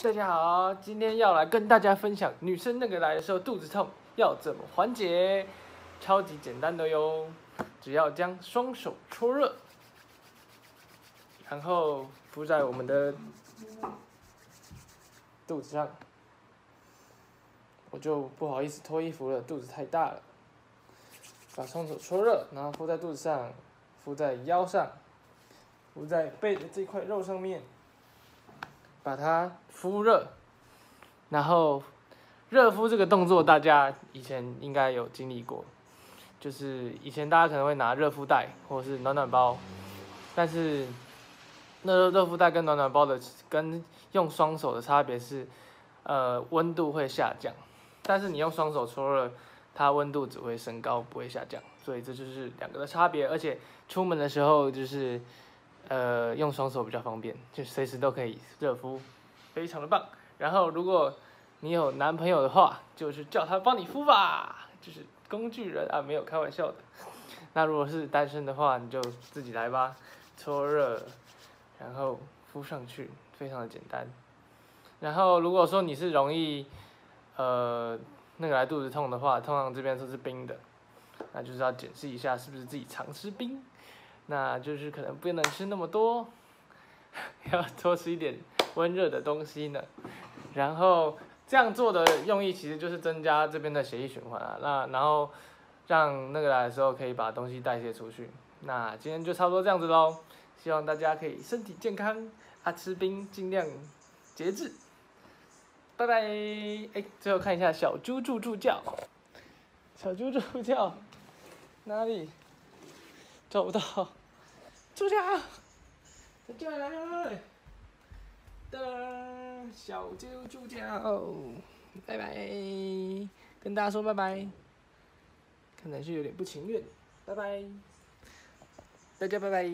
大家好，今天要来跟大家分享女生那个来的时候肚子痛要怎么缓解，超级简单的哟，只要将双手搓热，然后敷在我们的肚子上，我就不好意思脱衣服了，肚子太大了。把双手搓热，然后敷在肚子上，敷在腰上，敷在背的这块肉上面。把它敷热，然后热敷这个动作，大家以前应该有经历过，就是以前大家可能会拿热敷袋或是暖暖包，但是那热敷袋跟暖暖包的跟用双手的差别是，呃，温度会下降，但是你用双手搓热，它温度只会升高，不会下降，所以这就是两个的差别，而且出门的时候就是。呃，用双手比较方便，就随时都可以热敷，非常的棒。然后，如果你有男朋友的话，就是叫他帮你敷吧，就是工具人啊，没有开玩笑的。那如果是单身的话，你就自己来吧，搓热，然后敷上去，非常的简单。然后，如果说你是容易呃那个来肚子痛的话，通常这边都是冰的，那就是要检视一下是不是自己常吃冰。那就是可能不能吃那么多，要多吃一点温热的东西呢。然后这样做的用意其实就是增加这边的血液循环啊。那然后让那个来的时候可以把东西代谢出去。那今天就差不多这样子喽。希望大家可以身体健康啊，吃冰尽量节制。拜拜。哎，最后看一下小猪猪助教，小猪助教哪里？找不到。助教，助教来了！的小猪助教，拜拜，跟大家说拜拜。看来是有点不情愿，拜拜，大家拜拜。